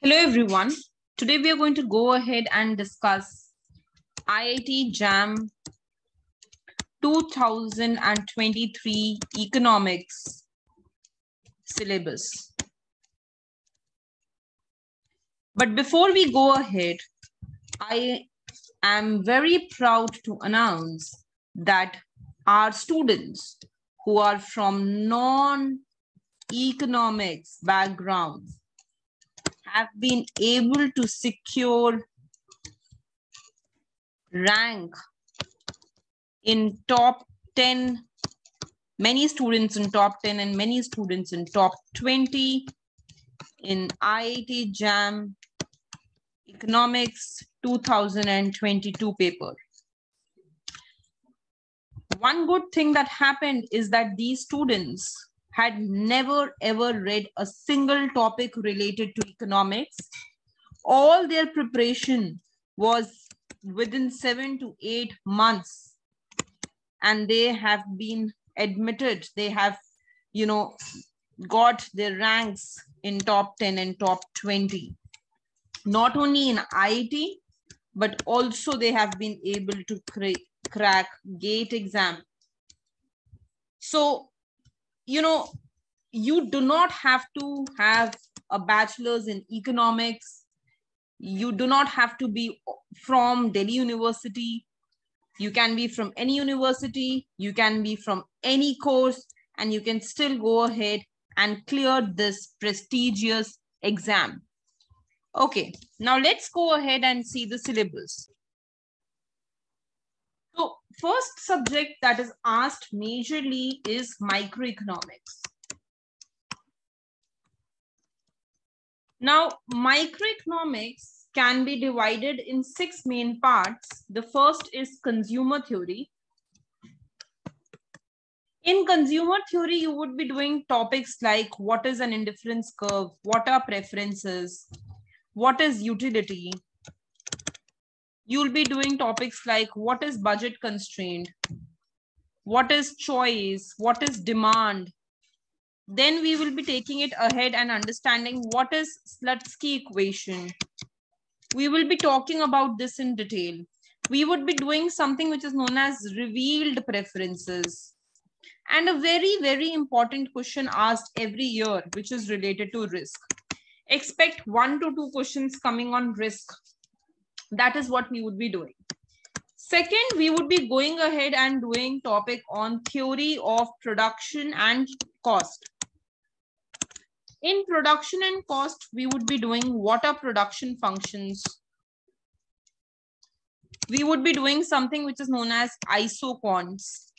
Hello, everyone. Today we are going to go ahead and discuss IIT JAM 2023 economics syllabus. But before we go ahead, I am very proud to announce that our students who are from non-economics backgrounds have been able to secure rank in top 10 many students in top 10 and many students in top 20 in IIT JAM Economics 2022 paper. One good thing that happened is that these students had never ever read a single topic related to economics. All their preparation was within seven to eight months. And they have been admitted, they have, you know, got their ranks in top 10 and top 20. Not only in IIT, but also they have been able to cra crack GATE exam. So you know, you do not have to have a bachelor's in economics. You do not have to be from Delhi University. You can be from any university. You can be from any course and you can still go ahead and clear this prestigious exam. Okay, now let's go ahead and see the syllabus. First subject that is asked majorly is microeconomics. Now, microeconomics can be divided in six main parts. The first is consumer theory. In consumer theory, you would be doing topics like what is an indifference curve, what are preferences, what is utility, you'll be doing topics like what is budget constraint, what is choice, what is demand. Then we will be taking it ahead and understanding what is Slutsky equation. We will be talking about this in detail. We would be doing something which is known as revealed preferences. And a very, very important question asked every year, which is related to risk. Expect one to two questions coming on risk that is what we would be doing. Second, we would be going ahead and doing topic on theory of production and cost. In production and cost, we would be doing what are production functions. We would be doing something which is known as isoquants.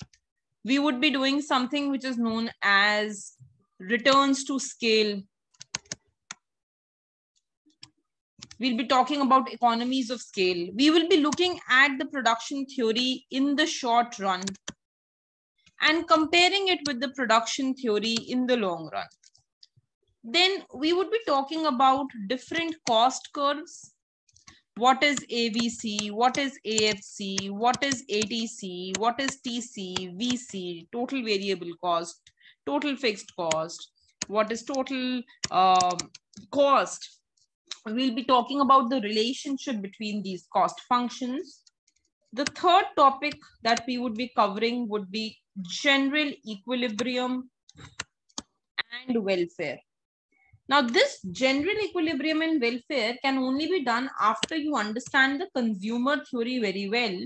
We would be doing something which is known as returns to scale We'll be talking about economies of scale. We will be looking at the production theory in the short run and comparing it with the production theory in the long run. Then we would be talking about different cost curves. What is AVC? What is AFC? What is ATC? What is TC? VC? Total variable cost, total fixed cost. What is total um, cost? We'll be talking about the relationship between these cost functions. The third topic that we would be covering would be general equilibrium and welfare. Now, this general equilibrium and welfare can only be done after you understand the consumer theory very well,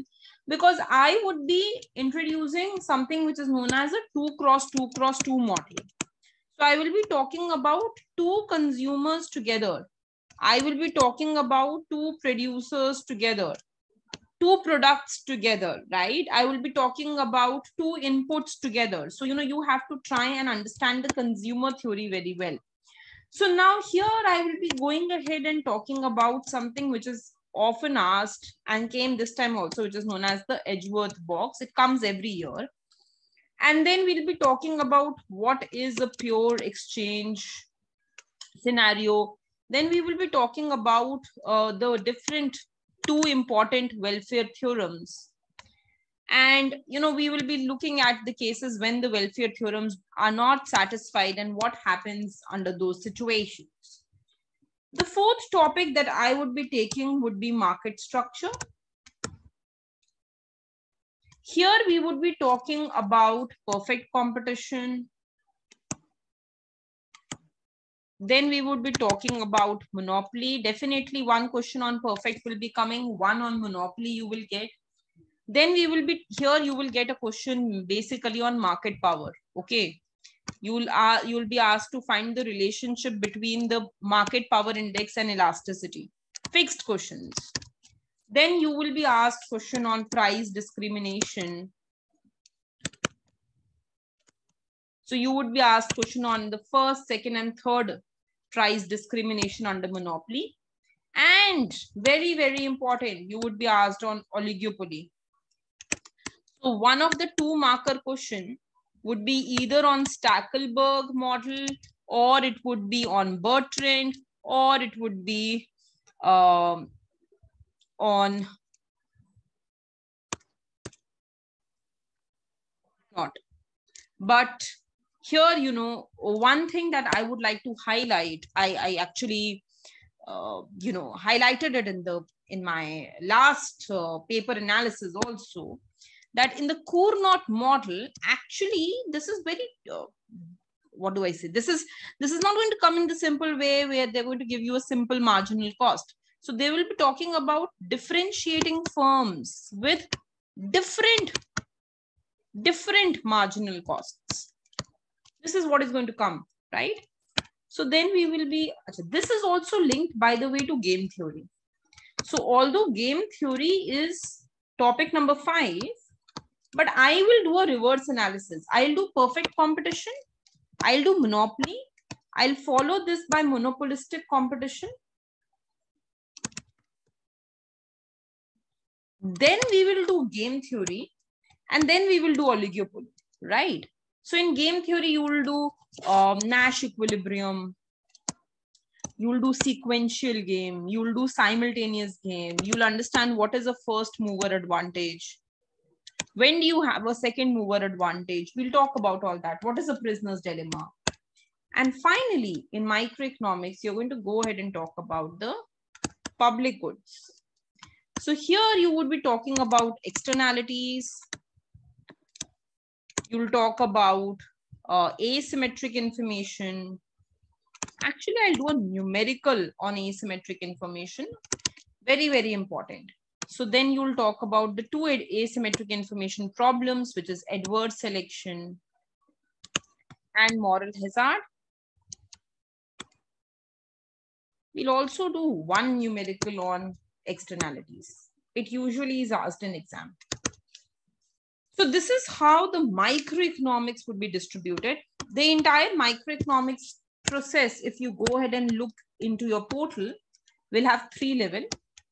because I would be introducing something which is known as a 2 cross 2 cross 2 model. So I will be talking about two consumers together I will be talking about two producers together, two products together, right? I will be talking about two inputs together. So, you know, you have to try and understand the consumer theory very well. So now here I will be going ahead and talking about something which is often asked and came this time also, which is known as the Edgeworth box. It comes every year. And then we'll be talking about what is a pure exchange scenario, then we will be talking about uh, the different two important welfare theorems. And, you know, we will be looking at the cases when the welfare theorems are not satisfied and what happens under those situations. The fourth topic that I would be taking would be market structure. Here we would be talking about perfect competition. Then we would be talking about monopoly. Definitely one question on perfect will be coming. One on monopoly you will get. Then we will be here, you will get a question basically on market power. Okay. You'll, uh, you'll be asked to find the relationship between the market power index and elasticity. Fixed questions. Then you will be asked question on price discrimination. So you would be asked question on the first, second, and third price discrimination under monopoly. And very, very important, you would be asked on oligopoly. So one of the two marker question would be either on Stackelberg model or it would be on Bertrand or it would be um, on Cournot. But here, you know, one thing that I would like to highlight, I, I actually, uh, you know, highlighted it in the in my last uh, paper analysis also, that in the core Cournot model, actually, this is very, uh, what do I say? This is, this is not going to come in the simple way where they're going to give you a simple marginal cost. So they will be talking about differentiating firms with different, different marginal costs. This is what is going to come, right? So then we will be, this is also linked by the way to game theory. So although game theory is topic number five, but I will do a reverse analysis. I'll do perfect competition. I'll do monopoly. I'll follow this by monopolistic competition. Then we will do game theory and then we will do oligopoly, right? So in game theory, you will do um, Nash equilibrium. You will do sequential game. You will do simultaneous game. You'll understand what is a first mover advantage when do you have a second mover advantage? We'll talk about all that. What is a prisoner's dilemma? And finally, in microeconomics, you're going to go ahead and talk about the public goods. So here you would be talking about externalities. You'll talk about uh, asymmetric information. Actually, I'll do a numerical on asymmetric information. Very, very important. So then you'll talk about the two asymmetric information problems, which is adverse selection and moral hazard. We'll also do one numerical on externalities. It usually is asked in exam. So this is how the microeconomics would be distributed. The entire microeconomics process, if you go ahead and look into your portal, will have three level.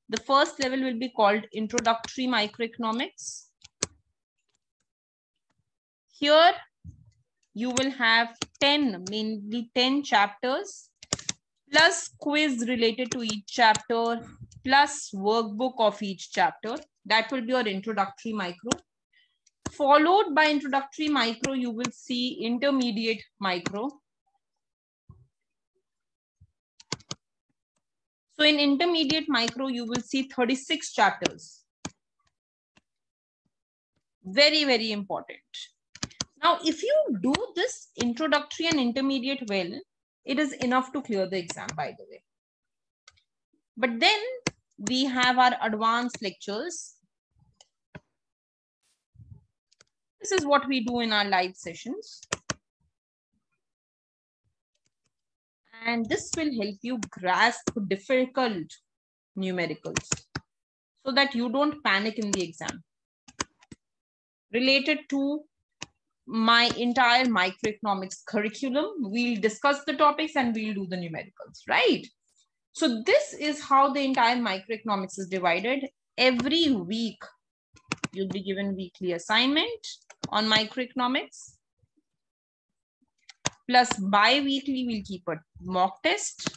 The first level will be called Introductory Microeconomics. Here, you will have 10, mainly 10 chapters, plus quiz related to each chapter, plus workbook of each chapter. That will be your introductory micro. Followed by introductory micro, you will see intermediate micro. So in intermediate micro, you will see 36 chapters. Very, very important. Now, if you do this introductory and intermediate well, it is enough to clear the exam, by the way. But then we have our advanced lectures. This is what we do in our live sessions. and this will help you grasp difficult numericals so that you don't panic in the exam. Related to my entire microeconomics curriculum, we'll discuss the topics and we'll do the numericals, right? So this is how the entire microeconomics is divided. Every week, you'll be given weekly assignment on microeconomics. Plus bi-weekly we'll keep a mock test.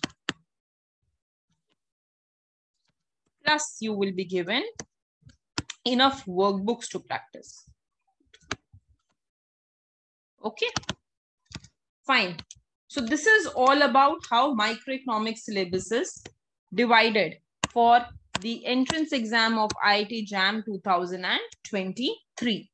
Plus you will be given enough workbooks to practice. Okay? Fine. So this is all about how microeconomic syllabus is divided for the entrance exam of IIT JAM 2023.